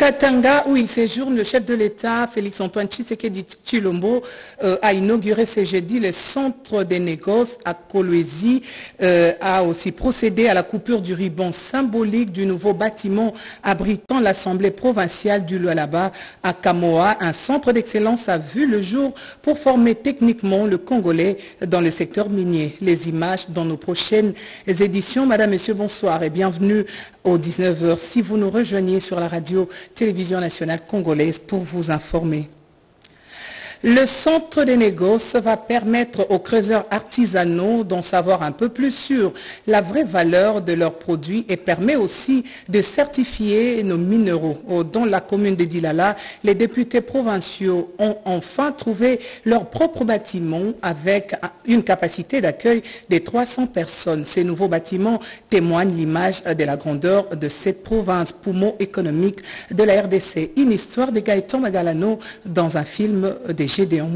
Katanga, où il séjourne, le chef de l'État, Félix-Antoine Tshisekedi Chilombo, euh, a inauguré ce jeudi le centre des négoces à Kolwezi, euh, a aussi procédé à la coupure du ruban symbolique du nouveau bâtiment abritant l'Assemblée provinciale du Lualaba à Kamoa. Un centre d'excellence a vu le jour pour former techniquement le Congolais dans le secteur minier. Les images dans nos prochaines éditions. Madame, Monsieur, bonsoir et bienvenue au 19h si vous nous rejoignez sur la radio télévision nationale congolaise pour vous informer. Le centre des négoces va permettre aux creuseurs artisanaux d'en savoir un peu plus sur la vraie valeur de leurs produits et permet aussi de certifier nos minéraux. Dans la commune de Dilala, les députés provinciaux ont enfin trouvé leur propre bâtiment avec une capacité d'accueil de 300 personnes. Ces nouveaux bâtiments témoignent l'image de la grandeur de cette province, poumon économique de la RDC. Une histoire de Gaëtan Magalano dans un film des Gédéon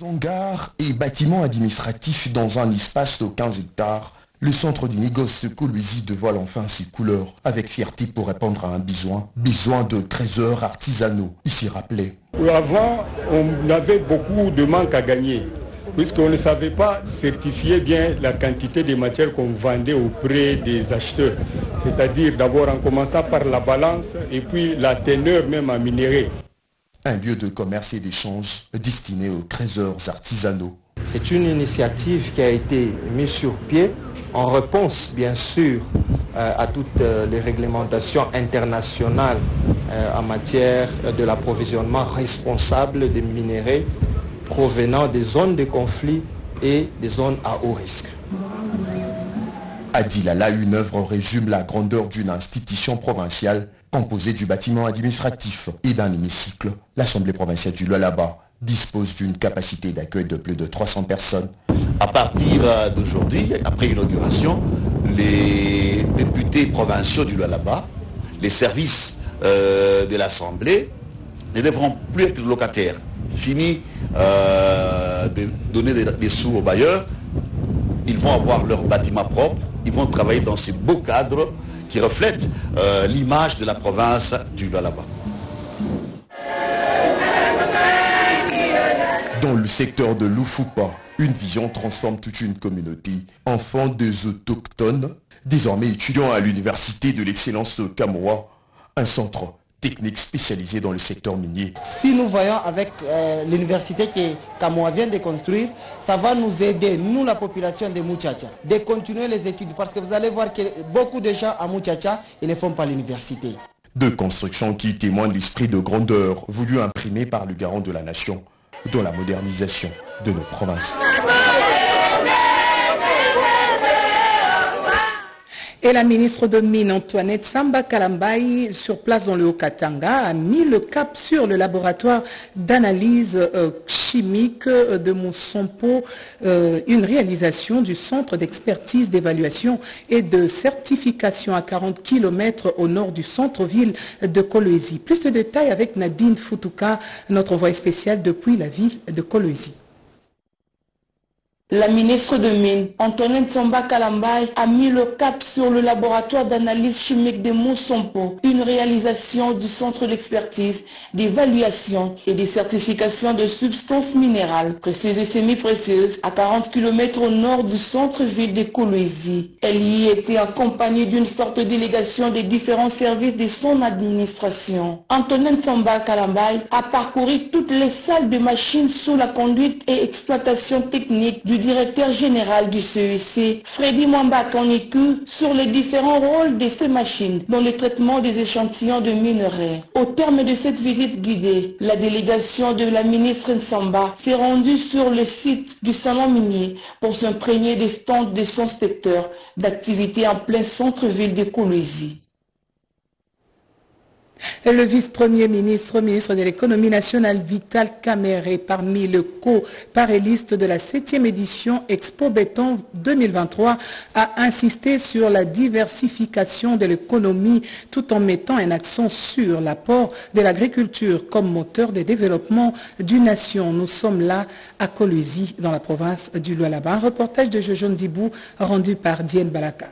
hangars et bâtiments administratifs dans un espace de 15 hectares, le centre du négoce Coluisi dévoile enfin ses couleurs avec fierté pour répondre à un besoin, besoin de trésors artisanaux, ici rappelé. Avant, on avait beaucoup de manques à gagner puisqu'on ne savait pas certifier bien la quantité de matières qu'on vendait auprès des acheteurs. C'est-à-dire d'abord en commençant par la balance et puis la teneur même à minérer un lieu de commerce et d'échange destiné aux trésors artisanaux. C'est une initiative qui a été mise sur pied en réponse, bien sûr, euh, à toutes euh, les réglementations internationales euh, en matière de l'approvisionnement responsable des minéraux provenant des zones de conflit et des zones à haut risque. Adilala, une œuvre résume la grandeur d'une institution provinciale composée du bâtiment administratif et d'un hémicycle. L'Assemblée provinciale du Lualaba dispose d'une capacité d'accueil de plus de 300 personnes. À partir d'aujourd'hui, après l'inauguration, les députés provinciaux du Lualaba, les services euh, de l'Assemblée ne devront plus être locataires. Fini euh, de donner des sous aux bailleurs, ils vont avoir leur bâtiment propre, ils vont travailler dans ces beaux cadres qui reflètent euh, l'image de la province du Lualaba. Dans le secteur de l'Ufupa, une vision transforme toute une communauté. Enfants des autochtones, désormais étudiants à l'université de l'excellence de Kamoa, un centre technique spécialisée dans le secteur minier. Si nous voyons avec euh, l'université que Kamoa vient de construire, ça va nous aider, nous la population de Mouchacha, de continuer les études parce que vous allez voir que beaucoup de gens à Mouchacha, ils ne font pas l'université. Deux constructions qui témoignent l'esprit de grandeur voulu imprimer par le garant de la nation dans la modernisation de nos provinces. Et la ministre de Mines, Antoinette Samba Kalambaï, sur place dans le Haut-Katanga, a mis le cap sur le laboratoire d'analyse euh, chimique de Moussompo, euh, une réalisation du centre d'expertise, d'évaluation et de certification à 40 km au nord du centre-ville de Kolwezi. Plus de détails avec Nadine Futuka, notre envoyé spécial depuis la ville de Kolwezi. La ministre de Mines, Antoine Tsamba Kalambay, a mis le cap sur le laboratoire d'analyse chimique de Moussompo, une réalisation du centre d'expertise, d'évaluation et de certification de substances minérales, précieuses et semi-précieuses, à 40 km au nord du centre-ville de Kolwezi. Elle y était accompagnée d'une forte délégation des différents services de son administration. Antoine Tsamba Kalambay a parcouru toutes les salles de machines sous la conduite et exploitation technique du directeur général du CEC, Freddy Mwamba Koniku, sur les différents rôles de ces machines dans le traitement des échantillons de minerais. Au terme de cette visite guidée, la délégation de la ministre Nsamba s'est rendue sur le site du salon minier pour s'imprégner des stands de son secteur d'activité en plein centre-ville de Kolwezi. Le vice-premier ministre, ministre de l'économie nationale, Vital Kamere, parmi le co-parélistes de la 7e édition Expo Béton 2023, a insisté sur la diversification de l'économie tout en mettant un accent sur l'apport de l'agriculture comme moteur de développement d'une nation. Nous sommes là à Kolwezi, dans la province du Lualaba. Un reportage de Jojon Dibou rendu par Diane Balaka.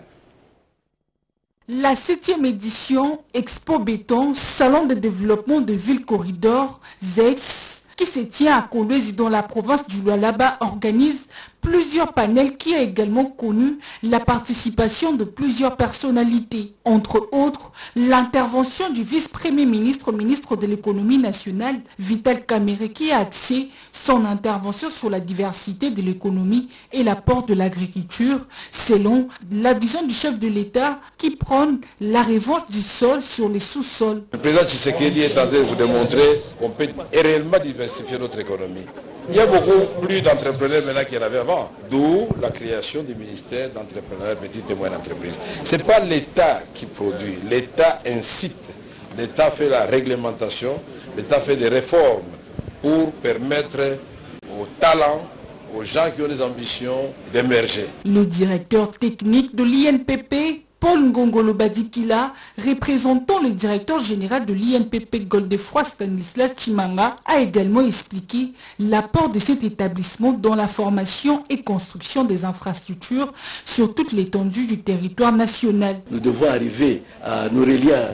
La septième édition Expo Béton, Salon de développement de ville corridor, ZEX, qui se tient à Kolwezi dans la province du Lualaba, organise plusieurs panels qui a également connu la participation de plusieurs personnalités. Entre autres, l'intervention du vice-premier ministre, ministre de l'économie nationale, Vital Kamere, qui a axé son intervention sur la diversité de l'économie et l'apport de l'agriculture, selon la vision du chef de l'État qui prône la revanche du sol sur les sous-sols. Le président Tshisekedi est en train de vous démontrer qu'on peut réellement diversifier notre économie. Il y a beaucoup plus d'entrepreneurs maintenant qu'il y en avait avant, d'où la création du ministère d'entrepreneuriat petites et moyennes entreprises. Ce n'est pas l'État qui produit, l'État incite, l'État fait la réglementation, l'État fait des réformes pour permettre aux talents, aux gens qui ont des ambitions d'émerger. Le directeur technique de l'INPP, Paul Ngongolo Badikila, représentant le directeur général de l'INPP Goldefroy Stanislas Chimanga, a également expliqué l'apport de cet établissement dans la formation et construction des infrastructures sur toute l'étendue du territoire national. Nous devons arriver à nous relier à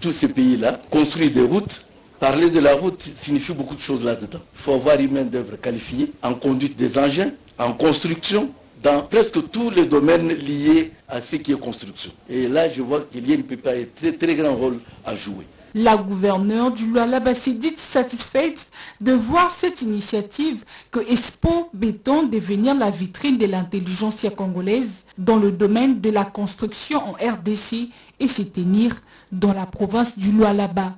tous ces pays-là, construire des routes, Parler de la route signifie beaucoup de choses là-dedans. Il faut avoir une main-d'œuvre qualifiée en conduite des engins, en construction, dans presque tous les domaines liés à ce qui est construction. Et là, je vois qu'il y a une un très, très grand rôle à jouer. La gouverneure du Lualaba s'est dit satisfaite de voir cette initiative que Expo Béton devenir la vitrine de l'intelligence congolaise dans le domaine de la construction en RDC et se tenir dans la province du Lualaba.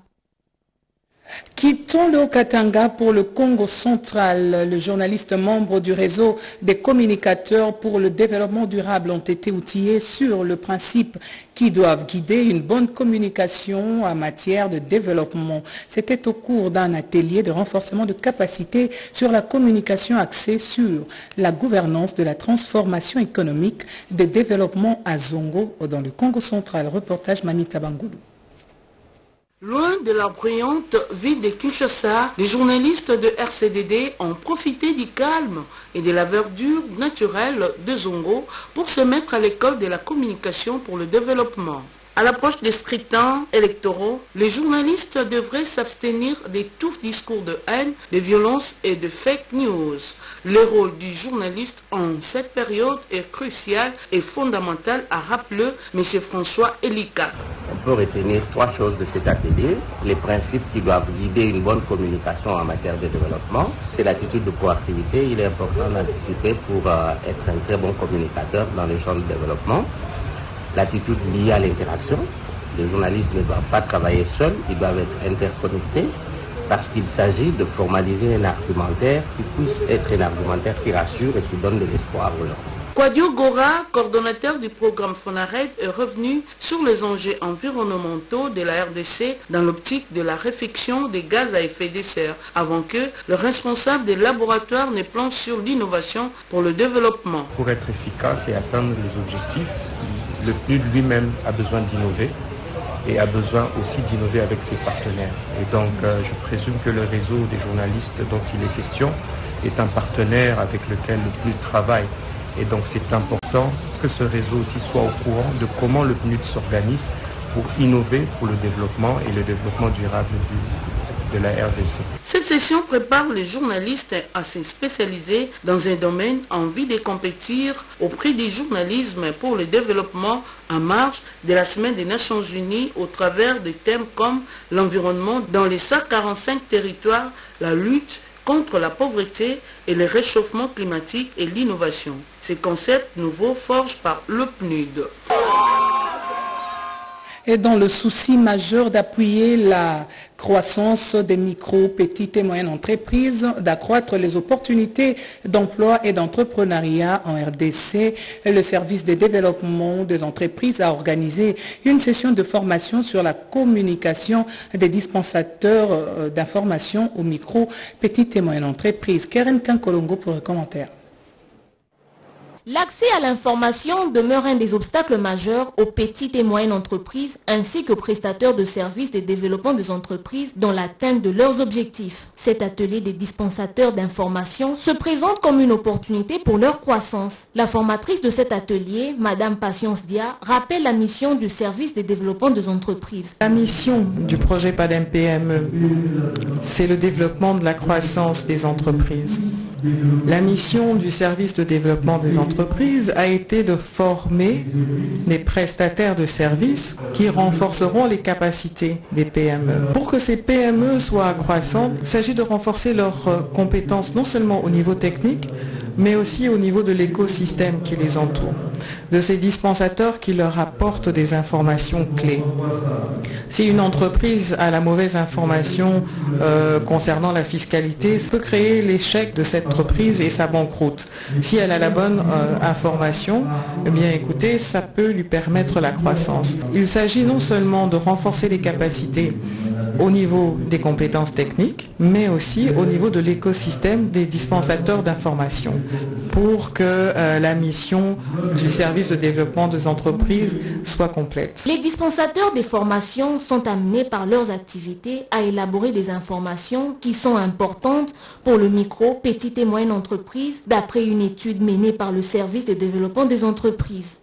Quittons le Katanga pour le Congo central. Le journaliste membre du réseau des communicateurs pour le développement durable ont été outillés sur le principe qui doivent guider une bonne communication en matière de développement. C'était au cours d'un atelier de renforcement de capacité sur la communication axée sur la gouvernance de la transformation économique des développements à Zongo dans le Congo central. Reportage Manita Bangoulou. Loin de la bruyante vie de Kinshasa, les journalistes de RCDD ont profité du calme et de la verdure naturelle de Zongo pour se mettre à l'école de la communication pour le développement. À l'approche des scrutins électoraux, les journalistes devraient s'abstenir des tout discours de haine, de violence et de fake news. Le rôle du journaliste en cette période est crucial et fondamental, a rappelé M. François Elika. On peut retenir trois choses de cet atelier. Les principes qui doivent guider une bonne communication en matière de développement, c'est l'attitude de proactivité. Il est important d'anticiper pour euh, être un très bon communicateur dans les champs de développement l'attitude liée à l'interaction. Les journalistes ne doivent pas travailler seuls, ils doivent être interconnectés parce qu'il s'agit de formaliser un argumentaire qui puisse être un argumentaire qui rassure et qui donne de l'espoir aux gens. Quadio Gora, coordonnateur du programme Fonared, est revenu sur les enjeux environnementaux de la RDC dans l'optique de la réflexion des gaz à effet de serre, avant que le responsable des laboratoires ne planche sur l'innovation pour le développement. Pour être efficace et atteindre les objectifs, le PNUD lui-même a besoin d'innover et a besoin aussi d'innover avec ses partenaires. Et donc, euh, je présume que le réseau des journalistes dont il est question est un partenaire avec lequel le PNUD travaille. Et donc, c'est important que ce réseau aussi soit au courant de comment le PNUD s'organise pour innover pour le développement et le développement durable du, Cette session prépare les journalistes à se spécialiser dans un domaine en vue de compétir au prix du journalisme pour le développement en marge de la Semaine des Nations Unies au travers de thèmes comme l'environnement dans les 145 territoires, la lutte contre la pauvreté et le réchauffement climatique et l'innovation. Ces concepts nouveaux forgent par le PNUD et dans le souci majeur d'appuyer la croissance des micro, petites et moyennes entreprises, d'accroître les opportunités d'emploi et d'entrepreneuriat en RDC, le service de développement des entreprises a organisé une session de formation sur la communication des dispensateurs euh, d'informations aux micro, petites et moyennes entreprises. Karen Kankolongo pour le commentaire. L'accès à l'information demeure un des obstacles majeurs aux petites et moyennes entreprises ainsi qu'aux prestataires de services de développement des entreprises dans l'atteinte de leurs objectifs. Cet atelier des dispensateurs d'information se présente comme une opportunité pour leur croissance. La formatrice de cet atelier, Madame Patience Dia, rappelle la mission du service de développement des entreprises. La mission du projet PADEM PME, c'est le développement de la croissance des entreprises. La mission du service de développement des entreprises a été de former des prestataires de services qui renforceront les capacités des PME. Pour que ces PME soient croissantes, il s'agit de renforcer leurs compétences non seulement au niveau technique, mais aussi au niveau de l'écosystème qui les entoure, de ces dispensateurs qui leur apportent des informations clés. Si une entreprise a la mauvaise information euh, concernant la fiscalité, ça peut créer l'échec de cette entreprise et sa banqueroute. Si elle a la bonne euh, information, eh bien écoutez, ça peut lui permettre la croissance. Il s'agit non seulement de renforcer les capacités au niveau des compétences techniques, mais aussi au niveau de l'écosystème des dispensateurs d'informations pour que euh, la mission du service de développement des entreprises soit complète. Les dispensateurs des formations sont amenés par leurs activités à élaborer des informations qui sont importantes pour le micro, petite et moyenne entreprise, d'après une étude menée par le service de développement des entreprises.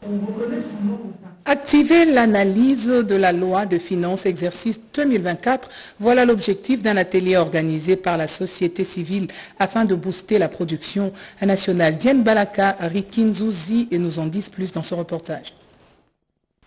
Activer l'analyse de la loi de finances exercice 2024, voilà l'objectif d'un atelier organisé par la société civile afin de booster la production nationale. Diane Balaka, Rikinzouzi et nous en disent plus dans ce reportage.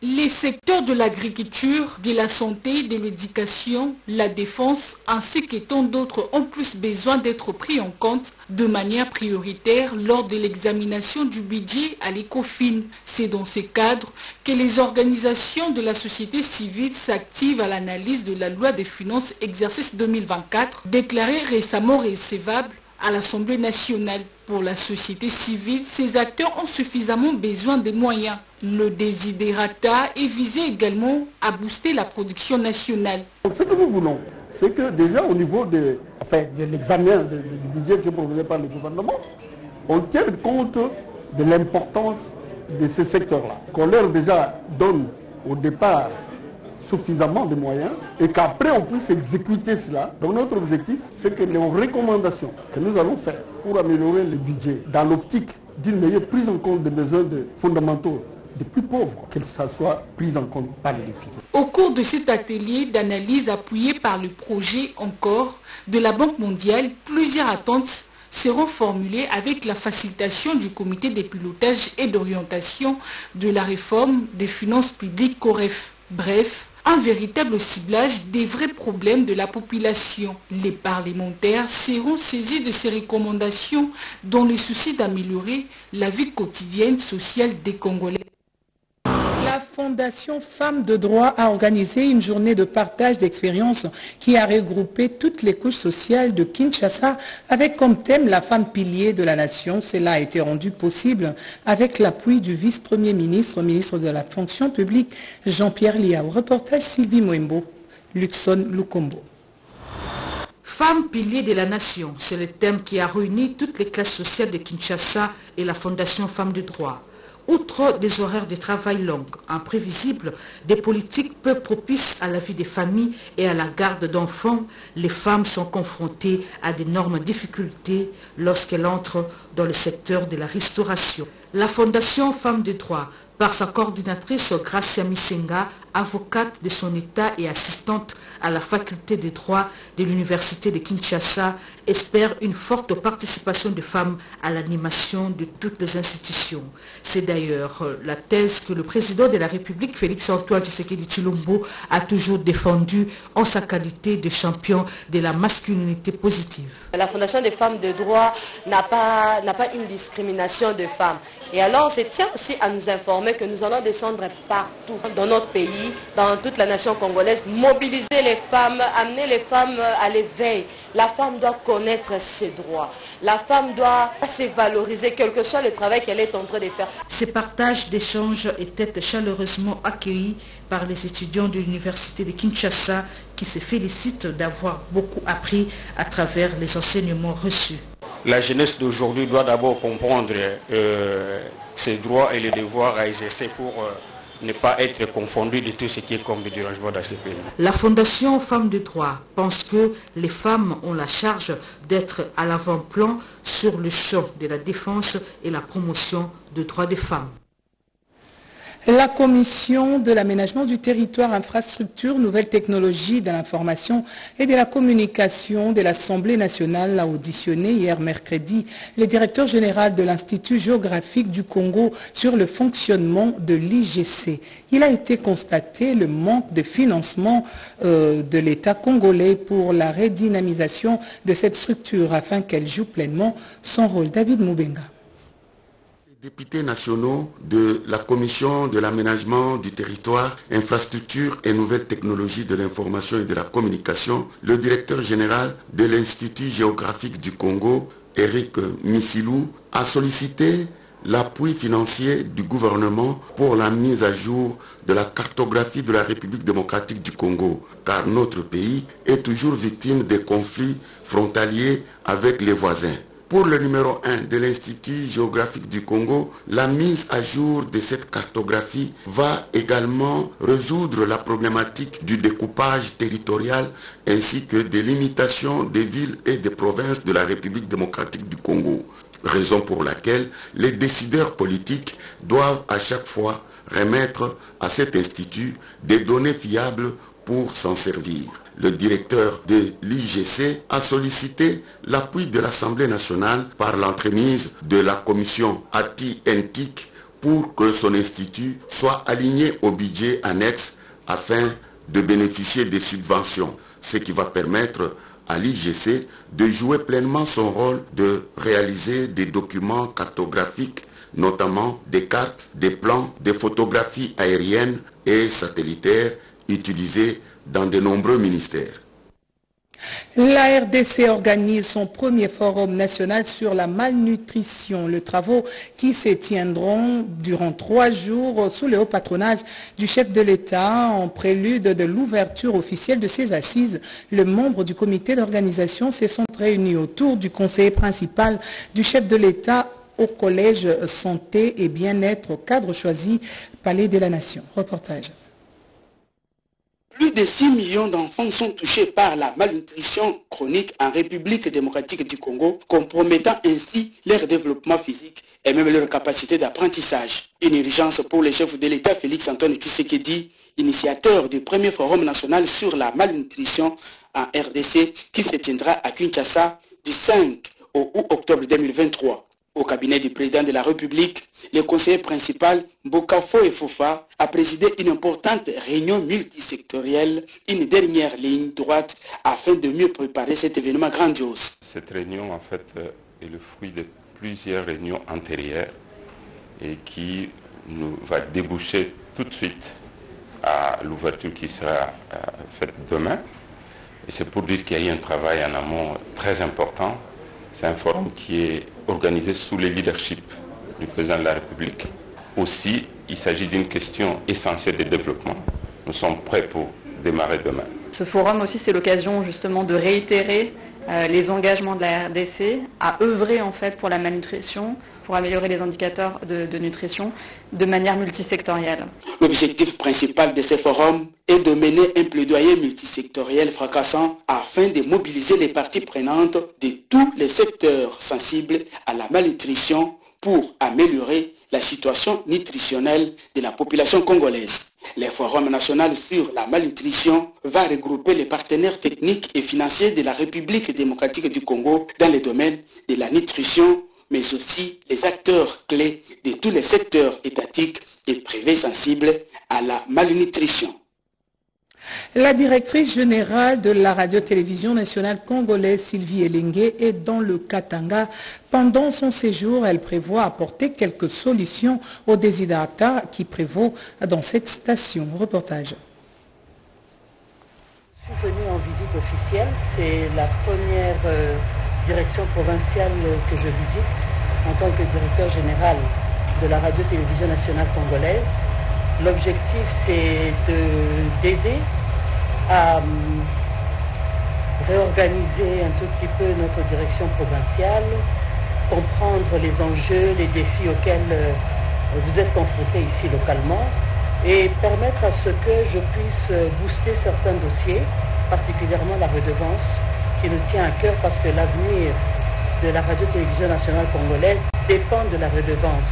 Les secteurs de l'agriculture, de la santé, de l'éducation, la défense, ainsi que tant d'autres ont plus besoin d'être pris en compte de manière prioritaire lors de l'examination du budget à l'ECOFIN. C'est dans ce cadre que les organisations de la société civile s'activent à l'analyse de la loi des finances exercice 2024, déclarée récemment recevable à l'Assemblée nationale. Pour la société civile, ces acteurs ont suffisamment besoin de moyens. Le desiderata est visé également à booster la production nationale. Ce que nous voulons, c'est que déjà au niveau de, de l'examen du budget qui est proposé par le gouvernement, on tienne compte de l'importance de ces secteurs-là. Qu'on leur déjà donne au départ suffisamment de moyens et qu'après on puisse exécuter cela. Donc notre objectif, c'est que les recommandations que nous allons faire pour améliorer le budget dans l'optique d'une meilleure prise en compte des besoins fondamentaux des plus pauvres, qu'elles soient prises en compte par les députés. Au cours de cet atelier d'analyse appuyé par le projet encore de la Banque mondiale, plusieurs attentes seront formulées avec la facilitation du comité des pilotages et d'orientation de la réforme des finances publiques COREF. Bref, un véritable ciblage des vrais problèmes de la population. Les parlementaires seront saisis de ces recommandations dans le souci d'améliorer la vie quotidienne sociale des Congolais. La Fondation Femmes de Droit a organisé une journée de partage d'expériences qui a regroupé toutes les couches sociales de Kinshasa avec comme thème la femme pilier de la nation. Cela a été rendu possible avec l'appui du vice-premier ministre, ministre de la fonction publique, Jean-Pierre Liao. Reportage Sylvie Moembo, Luxon Lukombo. Femme pilier de la nation, c'est le thème qui a réuni toutes les classes sociales de Kinshasa et la Fondation Femmes de Droit. Outre des horaires de travail longs, imprévisibles, des politiques peu propices à la vie des familles et à la garde d'enfants, les femmes sont confrontées à d'énormes difficultés lorsqu'elles entrent dans le secteur de la restauration. La Fondation Femmes de Droit, par sa coordinatrice Gracia Misenga, avocate de son État et assistante à la faculté de droit de l'Université de Kinshasa, espère une forte participation des femmes à l'animation de toutes les institutions. C'est d'ailleurs la thèse que le président de la République, Félix-Antoine Tshisekedi Chilombo, a toujours défendue en sa qualité de champion de la masculinité positive. La Fondation des femmes de droit n'a pas, pas une discrimination de femmes. Et alors, je tiens aussi à nous informer que nous allons descendre partout dans notre pays, dans toute la nation congolaise, mobiliser femmes, amener les femmes à l'éveil. La femme doit connaître ses droits. La femme doit se valoriser, quel que soit le travail qu'elle est en train de faire. Ces partages d'échanges étaient chaleureusement accueillis par les étudiants de l'université de Kinshasa qui se félicitent d'avoir beaucoup appris à travers les enseignements reçus. La jeunesse d'aujourd'hui doit d'abord comprendre ses droits et les devoirs à exercer pour ne pas être confondu de tout ce qui est comme du dérangement dans ce pays. La Fondation Femmes de Droit pense que les femmes ont la charge d'être à l'avant-plan sur le champ de la défense et la promotion des droits des femmes. La commission de l'aménagement du territoire, infrastructure, nouvelles technologies de l'information et de la communication de l'Assemblée nationale a auditionné hier mercredi le directeur général de l'Institut géographique du Congo sur le fonctionnement de l'IGC. Il a été constaté le manque de financement euh, de l'État congolais pour la redynamisation de cette structure afin qu'elle joue pleinement son rôle. David Moubenga députés nationaux de la Commission de l'aménagement du territoire, infrastructures et nouvelles technologies de l'information et de la communication, le directeur général de l'Institut géographique du Congo, Eric Missilou, a sollicité l'appui financier du gouvernement pour la mise à jour de la cartographie de la République démocratique du Congo, car notre pays est toujours victime des conflits frontaliers avec les voisins. Pour le numéro 1 de l'Institut géographique du Congo, la mise à jour de cette cartographie va également résoudre la problématique du découpage territorial ainsi que des limitations des villes et des provinces de la République démocratique du Congo. Raison pour laquelle les décideurs politiques doivent à chaque fois remettre à cet institut des données fiables pour s'en servir le directeur de l'IGC a sollicité l'appui de l'Assemblée nationale par l'entremise de la commission ATI-NTIC pour que son institut soit aligné au budget annexe afin de bénéficier des subventions, ce qui va permettre à l'IGC de jouer pleinement son rôle de réaliser des documents cartographiques, notamment des cartes, des plans, des photographies aériennes et satellitaires utilisés dans de nombreux ministères. La RDC organise son premier forum national sur la malnutrition. Les travaux qui se tiendront durant trois jours sous le haut patronage du chef de l'État en prélude de l'ouverture officielle de ces assises. Les membres du comité d'organisation se sont réunis autour du conseiller principal du chef de l'État au collège santé et bien-être au cadre choisi Palais de la Nation. Reportage. Plus de 6 millions d'enfants sont touchés par la malnutrition chronique en République démocratique du Congo, compromettant ainsi leur développement physique et même leur capacité d'apprentissage. Une urgence pour le chef de l'État Félix Antoine Tshisekedi, initiateur du premier forum national sur la malnutrition en RDC qui se tiendra à Kinshasa du 5 au août octobre 2023. Au cabinet du président de la République, le conseiller principal Bokafo et Fofa a présidé une importante réunion multisectorielle, une dernière ligne droite afin de mieux préparer cet événement grandiose. Cette réunion en fait est le fruit de plusieurs réunions antérieures et qui nous va déboucher tout de suite à l'ouverture qui sera faite demain. Et c'est pour dire qu'il y a eu un travail en amont très important. C'est un forum qui est organisé sous le leadership du président de la République. Aussi, il s'agit d'une question essentielle de développement. Nous sommes prêts pour démarrer demain. Ce forum aussi, c'est l'occasion justement de réitérer euh, les engagements de la RDC à œuvrer en fait pour la malnutrition, pour améliorer les indicateurs de, nutrition de manière multisectorielle. L'objectif principal de ce forum est de mener un plaidoyer multisectoriel fracassant afin de mobiliser les parties prenantes de tous les secteurs sensibles à la malnutrition pour améliorer la situation nutritionnelle de la population congolaise. Le Forum national sur la malnutrition va regrouper les partenaires techniques et financiers de la République démocratique du Congo dans les domaines de la nutrition, mais aussi les acteurs clés de tous les secteurs étatiques et privés sensibles à la malnutrition. La directrice générale de la radio-télévision nationale congolaise, Sylvie Elengue, est dans le Katanga. Pendant son séjour, elle prévoit apporter quelques solutions aux désidérata qui prévaut dans cette station. Reportage. Je suis venue en visite officielle. C'est la première euh, direction provinciale que je visite en tant que directeur général de la radio-télévision nationale congolaise. L'objectif, c'est d'aider à hum, réorganiser un tout petit peu notre direction provinciale, comprendre les enjeux, les défis auxquels euh, vous êtes confrontés ici localement et permettre à ce que je puisse booster certains dossiers, particulièrement la redevance qui nous tient à cœur parce que l'avenir de la radio-télévision nationale congolaise dépend de la redevance,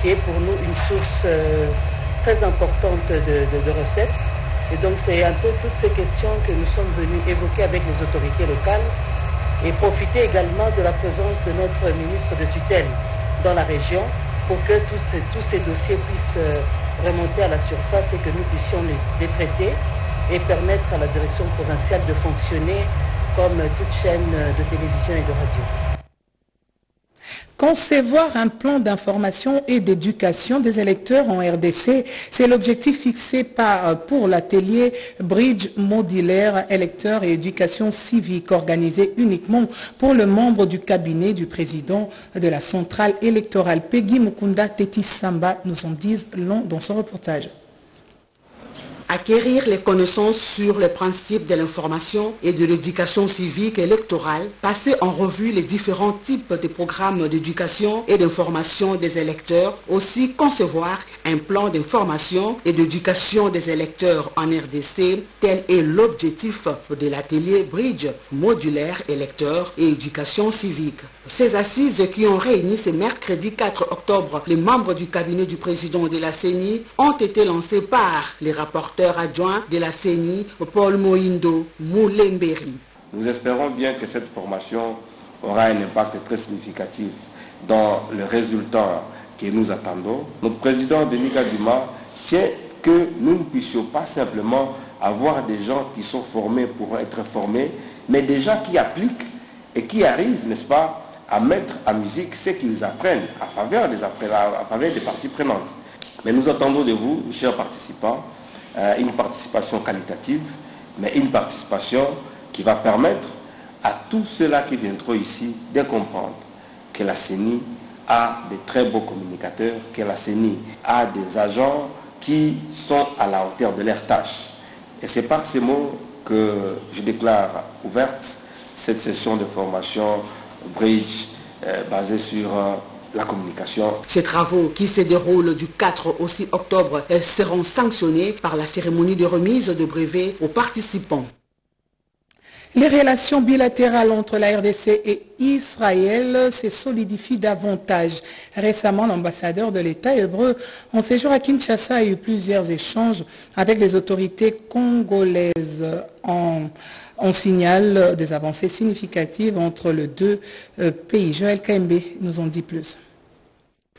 qui est pour nous une source euh, très importante de, recettes. Et donc c'est un peu toutes ces questions que nous sommes venus évoquer avec les autorités locales et profiter également de la présence de notre ministre de tutelle dans la région pour que tous ces, dossiers puissent euh, remonter à la surface et que nous puissions les traiter et permettre à la direction provinciale de fonctionner comme toute chaîne de télévision et de radio. Concevoir un plan d'information et d'éducation des électeurs en RDC, c'est l'objectif fixé par, pour l'atelier Bridge modulaire électeurs et éducation civique organisé uniquement pour le membre du cabinet du président de la centrale électorale. Peggy Mukunda Teti Samba nous en disent long dans son reportage acquérir les connaissances sur les principes de l'information et de l'éducation civique électorale, passer en revue les différents types de programmes d'éducation et d'information des électeurs, aussi concevoir un plan d'information et d'éducation des électeurs en RDC, tel est l'objectif de l'atelier Bridge modulaire électeurs et éducation civique. Ces assises qui ont réuni ce mercredi 4 octobre les membres du cabinet du président de la CENI ont été lancées par les rapporteurs adjoints de la CENI, Paul Moindo Moulemberi. Nous espérons bien que cette formation aura un impact très significatif dans le résultat que nous attendons. Notre président Denis Kadima tient que nous ne puissions pas simplement avoir des gens qui sont formés pour être formés, mais des gens qui appliquent et qui arrivent, n'est-ce pas, à mettre en musique ce qu'ils apprennent à faveur des, à faveur des parties prenantes. Mais nous attendons de vous, chers participants, une participation qualitative, mais une participation qui va permettre à tous ceux-là qui viendront ici de comprendre que la CENI a de très beaux communicateurs, que la CENI a des agents qui sont à la hauteur de leurs tâches. Et c'est par ces mots que je déclare ouverte cette session de formation bridge euh, basé sur euh, la communication. Ces travaux qui se déroulent du 4 au 6 octobre seront sanctionnés par la cérémonie de remise de brevets aux participants. Les relations bilatérales entre la RDC et Israël se solidifient davantage. Récemment, l'ambassadeur de l'État hébreu en séjour à Kinshasa a eu plusieurs échanges avec les autorités congolaises en on signale des avancées significatives entre les deux euh, pays. Joël KMB nous en dit plus.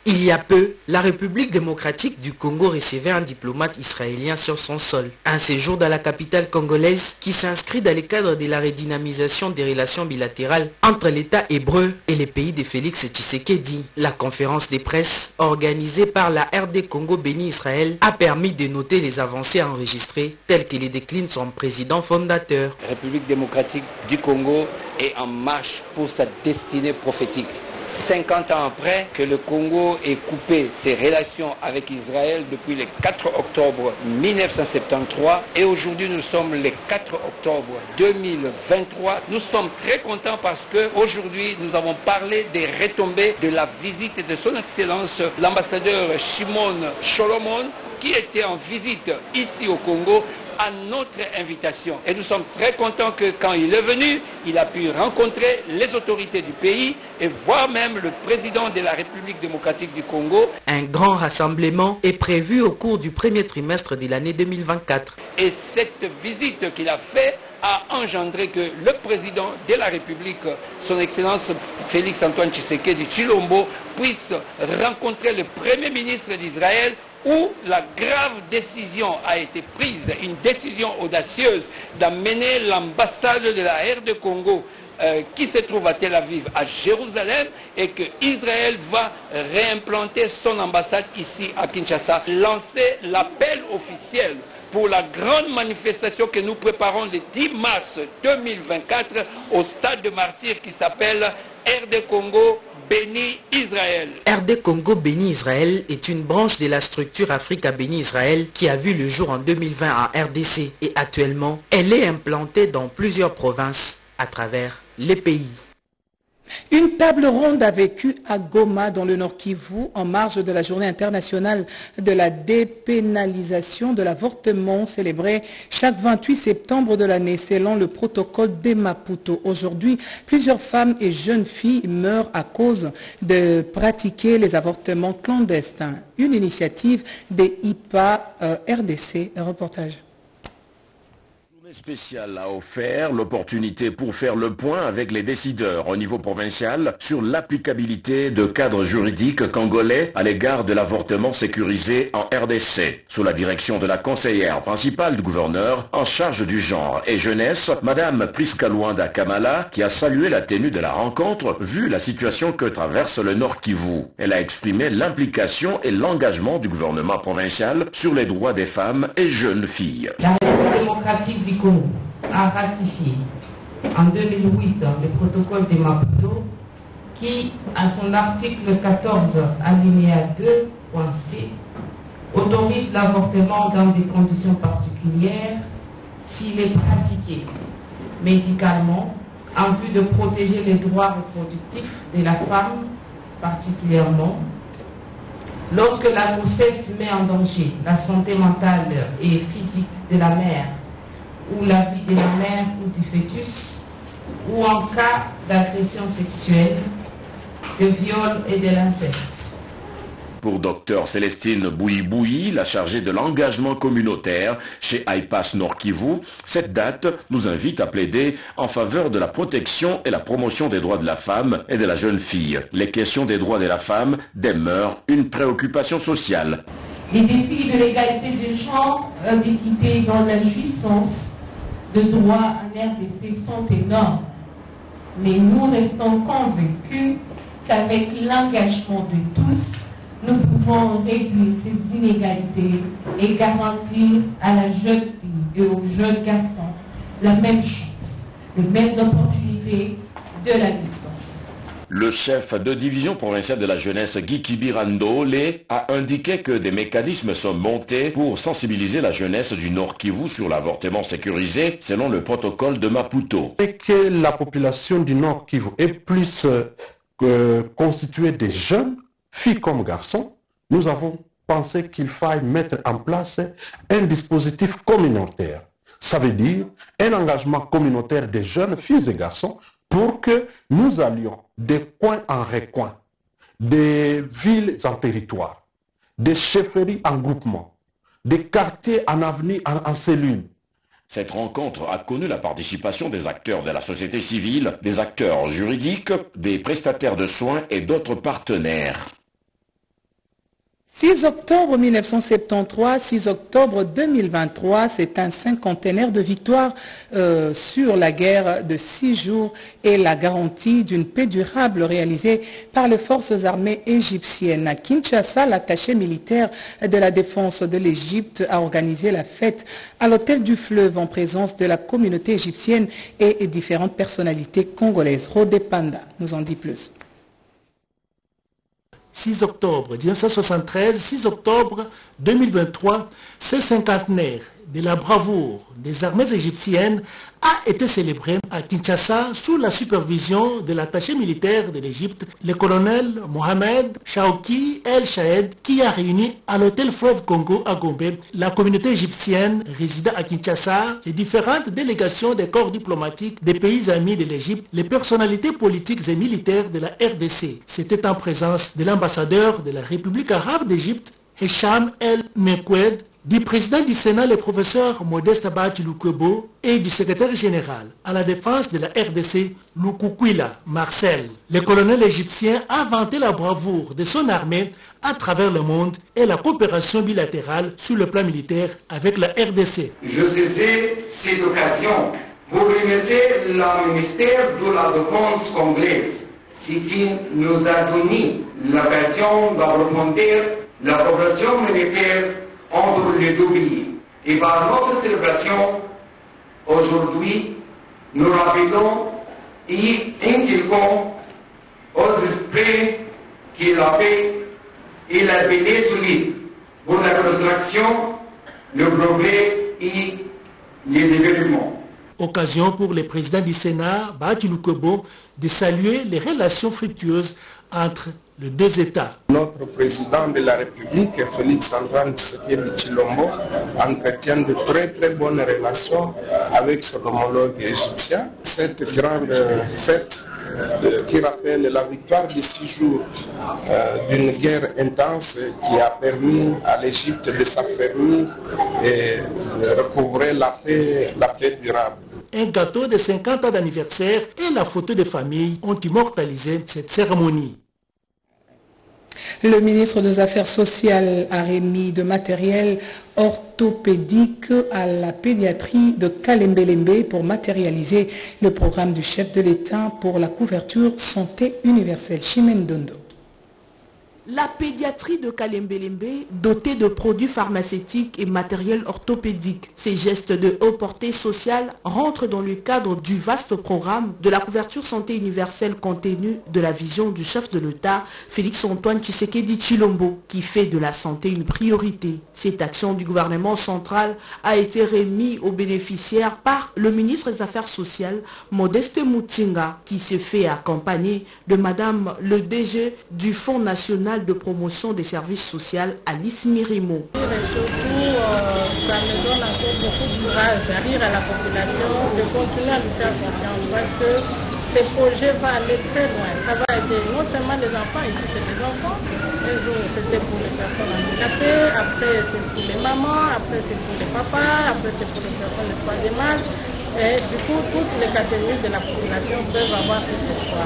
Il y a peu, la République démocratique du Congo recevait un diplomate israélien sur son sol. Un séjour dans la capitale congolaise qui s'inscrit dans le cadre de la redynamisation des relations bilatérales entre l'État hébreu et les pays de Félix Tshisekedi. La conférence des presse organisée par la RD Congo Béni Israël a permis de noter les avancées enregistrées telles que les décline son président fondateur. La République démocratique du Congo est en marche pour sa destinée prophétique. 50 ans après que le Congo ait coupé ses relations avec Israël depuis le 4 octobre 1973 et aujourd'hui nous sommes le 4 octobre 2023. Nous sommes très contents parce qu'aujourd'hui nous avons parlé des retombées de la visite de son Excellence l'ambassadeur Shimon Solomon qui était en visite ici au Congo à notre invitation. Et nous sommes très contents que quand il est venu, il a pu rencontrer les autorités du pays et voir même le président de la République démocratique du Congo. Un grand rassemblement est prévu au cours du premier trimestre de l'année 2024. Et cette visite qu'il a faite a engendré que le président de la République, son Excellence Félix Antoine Tshisekedi Chilombo, puisse rencontrer le Premier ministre d'Israël où la grave décision a été prise, une décision audacieuse d'amener l'ambassade de la RD Congo euh, qui se trouve à Tel Aviv, à Jérusalem, et que Israël va réimplanter son ambassade ici à Kinshasa, lancer l'appel officiel pour la grande manifestation que nous préparons le 10 mars 2024 au stade de martyrs qui s'appelle RD Congo Béni Israël. RD Congo Béni Israël est une branche de la structure Africa Béni Israël qui a vu le jour en 2020 à RDC et actuellement elle est implantée dans plusieurs provinces à travers les pays. Une table ronde a vécu à Goma, dans le Nord Kivu, en marge de la journée internationale de la dépénalisation de l'avortement célébrée chaque 28 septembre de l'année selon le protocole de Maputo. Aujourd'hui, plusieurs femmes et jeunes filles meurent à cause de pratiquer les avortements clandestins. Une initiative des IPA euh, RDC. Reportage spécial a offert l'opportunité pour faire le point avec les décideurs au niveau provincial sur l'applicabilité de cadres juridiques congolais à l'égard de l'avortement sécurisé en RDC. Sous la direction de la conseillère principale du gouverneur en charge du genre et jeunesse, Madame Priska Luanda Kamala, qui a salué la tenue de la rencontre vu la situation que traverse le Nord Kivu. Elle a exprimé l'implication et l'engagement du gouvernement provincial sur les droits des femmes et jeunes filles. Démocratique du Congo a ratifié en 2008 le protocole de Maputo qui, à son article 14, alinéa 2.c, autorise l'avortement dans des conditions particulières s'il est pratiqué médicalement en vue de protéger les droits reproductifs de la femme particulièrement. Lorsque la grossesse met en danger la santé mentale et physique de la mère ou la vie de la mère ou du fœtus, ou en cas d'agression sexuelle, de viol et de l'inceste. Pour Dr Célestine Bouy-Bouy, la chargée de l'engagement communautaire chez IPAS Nord Kivu, cette date nous invite à plaider en faveur de la protection et la promotion des droits de la femme et de la jeune fille. Les questions des droits de la femme demeurent une préoccupation sociale. Les défis de l'égalité des genre, d'équité dans la jouissance, de droits en RDC sont énormes. Mais nous restons convaincus qu'avec l'engagement de tous, nous pouvons réduire ces inégalités et garantir à la jeune fille et aux jeunes garçons la même chance, les mêmes opportunités de la naissance. Le chef de division provinciale de la jeunesse, Guy Kibirando, a indiqué que des mécanismes sont montés pour sensibiliser la jeunesse du Nord Kivu sur l'avortement sécurisé selon le protocole de Maputo. Et que la population du Nord Kivu est plus euh, constituée des jeunes, filles comme garçons, nous avons pensé qu'il faille mettre en place un dispositif communautaire. Ça veut dire un engagement communautaire des jeunes filles et garçons pour que nous allions des coins en recoins, des villes en territoire, des chefferies en groupement, des quartiers en avenir en, en cellules. Cette rencontre a connu la participation des acteurs de la société civile, des acteurs juridiques, des prestataires de soins et d'autres partenaires. 6 octobre 1973, 6 octobre 2023, c'est un cinquantenaire de victoire euh, sur la guerre de six jours et la garantie d'une paix durable réalisée par les forces armées égyptiennes. À Kinshasa, l'attaché militaire de la défense de l'Égypte a organisé la fête à l'hôtel du fleuve en présence de la communauté égyptienne et différentes personnalités congolaises. Rodé Panda nous en dit plus. 6 octobre 1973, 6 octobre 2023, ce cinquantenaire de la bravoure des armées égyptiennes a été célébré à Kinshasa sous la supervision de l'attaché militaire de l'Égypte, le colonel Mohamed Shaouki El Shahed, qui a réuni à l'hôtel Fleuve Congo à Gombe la communauté égyptienne résidant à Kinshasa, les différentes délégations des corps diplomatiques des pays amis de l'Égypte, les personnalités politiques et militaires de la RDC. C'était en présence de l'ambassadeur de la République arabe d'Égypte, Hicham El Mekwed, du président du Sénat, le professeur Modeste Abati Lukwebo, et du secrétaire général à la défense de la RDC, Lukukwila Marcel. Le colonel égyptien a vanté la bravoure de son armée à travers le monde et la coopération bilatérale sur le plan militaire avec la RDC. Je saisis cette occasion pour remercier le ministère de la Défense congolaise, ce qui nous a donné l'occasion d'approfondir la coopération militaire entre les deux pays. Et par notre célébration, aujourd'hui, nous rappelons et inculquons aux esprits que la paix et la paix solide pour la construction, le progrès et le développement. Occasion pour le président du Sénat, Bahati Lukwebo, de saluer les relations fructueuses entre les deux États. Notre président de la République, Félix Antoine Tshisekedi Chilombo, entretient de très très bonnes relations avec son homologue égyptien. Cette grande fête euh, qui rappelle la victoire de six jours euh, d'une guerre intense qui a permis à l'Égypte de s'affermir et de recouvrer la paix, la paix durable. Un gâteau de 50 ans d'anniversaire et la photo de famille ont immortalisé cette cérémonie. Le ministre des Affaires sociales a remis de matériel orthopédique à la pédiatrie de Kalembelembe pour matérialiser le programme du chef de l'État pour la couverture santé universelle. Chimène Dondo. La pédiatrie de Kalembelembe, dotée de produits pharmaceutiques et matériel orthopédique. Ces gestes de haute portée sociale rentrent dans le cadre du vaste programme de la couverture santé universelle contenu de la vision du chef de l'État, Félix-Antoine Tshisekedi Chilombo, qui fait de la santé une priorité. Cette action du gouvernement central a été remise aux bénéficiaires par le ministre des Affaires sociales, Modeste Moutinga, qui s'est fait accompagner de Madame le DG du Fonds national de promotion des services sociaux, Alice Mirimo. Et surtout, ça me donne encore beaucoup de courage dire à la population de continuer à lui faire confiance parce que ce projet va aller très loin. Ça va aider non seulement les enfants, ici c'est les enfants, un jour c'était pour les personnes handicapées, après c'est pour les mamans, après c'est pour les papas, après c'est pour les personnes de troisième âge. Et du coup, toutes les catégories de la population peuvent avoir cet espoir.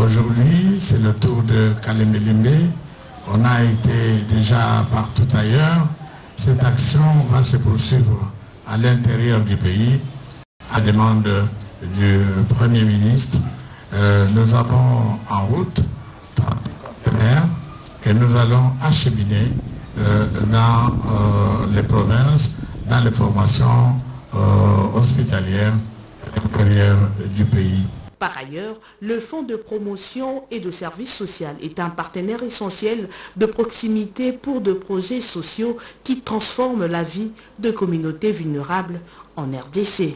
Aujourd'hui, c'est le tour de Kalembelimbe. On a été déjà partout ailleurs. Cette action va se poursuivre à l'intérieur du pays à demande du Premier ministre. Euh, nous avons en route 30 partenaires que nous allons acheminer euh, dans euh, les provinces, dans les formations hospitalières à l'intérieur du pays. Par ailleurs, le Fonds de promotion et de services sociaux est un partenaire essentiel de proximité pour de projets sociaux qui transforment la vie de communautés vulnérables en RDC.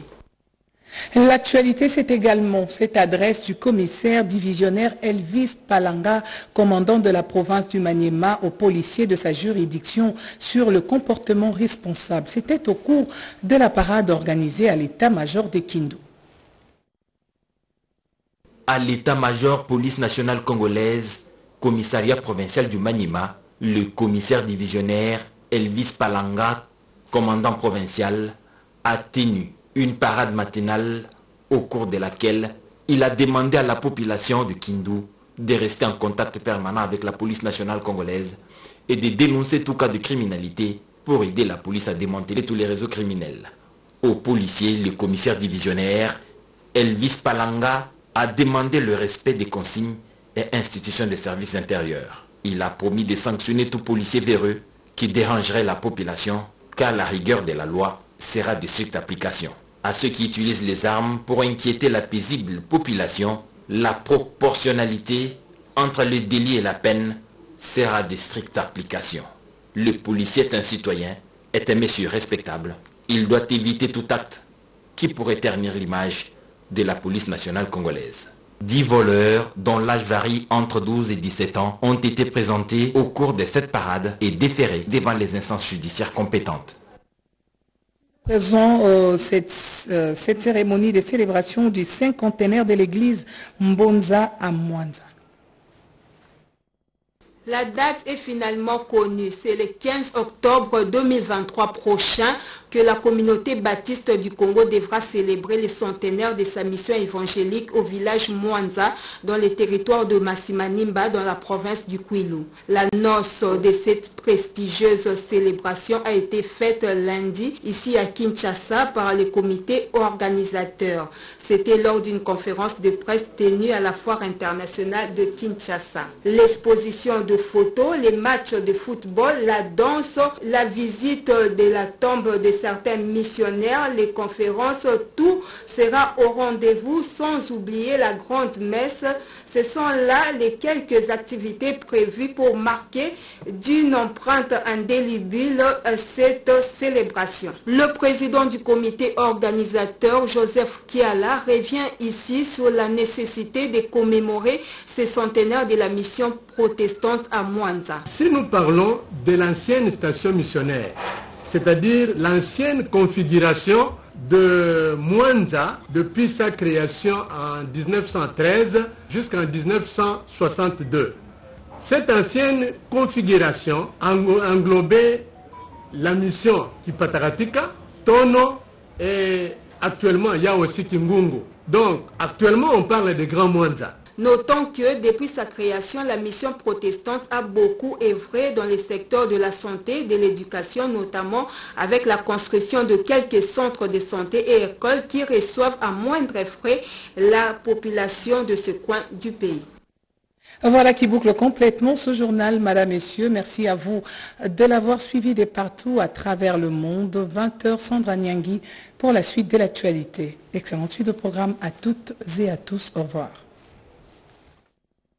L'actualité, c'est également cette adresse du commissaire divisionnaire Elvis Palanga, commandant de la province du Maniema, aux policiers de sa juridiction sur le comportement responsable. C'était au cours de la parade organisée à l'état-major de Kindu à l'état-major police nationale congolaise, commissariat provincial du Manima, le commissaire divisionnaire Elvis Palanga, commandant provincial, a tenu une parade matinale au cours de laquelle il a demandé à la population de Kindu de rester en contact permanent avec la police nationale congolaise et de dénoncer tout cas de criminalité pour aider la police à démanteler tous les réseaux criminels. Aux policiers, le commissaire divisionnaire Elvis Palanga a demandé le respect des consignes et institutions des services intérieurs. Il a promis de sanctionner tout policier véreux qui dérangerait la population, car la rigueur de la loi sera de stricte application. À ceux qui utilisent les armes pour inquiéter la paisible population, la proportionnalité entre le délit et la peine sera de stricte application. Le policier est un citoyen, est un monsieur respectable. Il doit éviter tout acte qui pourrait ternir l'image de la police nationale congolaise. Dix voleurs, dont l'âge varie entre 12 et 17 ans, ont été présentés au cours de cette parade et déférés devant les instances judiciaires compétentes. Faisons euh, cette, euh, cette cérémonie de célébration du cinquantenaire de l'église Mbonza à Mwanza. La date est finalement connue. C'est le 15 octobre 2023 prochain que la communauté baptiste du Congo devra célébrer le centenaire de sa mission évangélique au village Mwanza dans le territoire de Massimanimba dans la province du Kwilu. La noce de cette prestigieuse célébration a été faite lundi ici à Kinshasa par le comité organisateur. C'était lors d'une conférence de presse tenue à la foire internationale de Kinshasa. L'exposition de photos, les matchs de football, la danse, la visite de la tombe de certains missionnaires, les conférences, tout sera au rendez-vous sans oublier la grande messe. Ce sont là les quelques activités prévues pour marquer d'une empreinte indélébile cette célébration. Le président du comité organisateur, Joseph Kiala, revient ici sur la nécessité de commémorer ces centenaires de la mission protestante à Mwanza. Si nous parlons de l'ancienne station missionnaire, c'est-à-dire l'ancienne configuration de Mwanza depuis sa création en 1913 jusqu'en 1962. Cette ancienne configuration englobait la mission Kipataratika, Tono et actuellement il y a aussi Kingungu. Donc actuellement on parle de Grand Mwanza. Notons que depuis sa création, la mission protestante a beaucoup œuvré dans les secteurs de la santé, de l'éducation, notamment avec la construction de quelques centres de santé et écoles qui reçoivent à moindre frais la population de ce coin du pays. Voilà qui boucle complètement ce journal, Madame, Messieurs. Merci à vous de l'avoir suivi de partout à travers le monde. 20h, Sandra Nyangui pour la suite de l'actualité. Excellente suite de programme à toutes et à tous. Au revoir.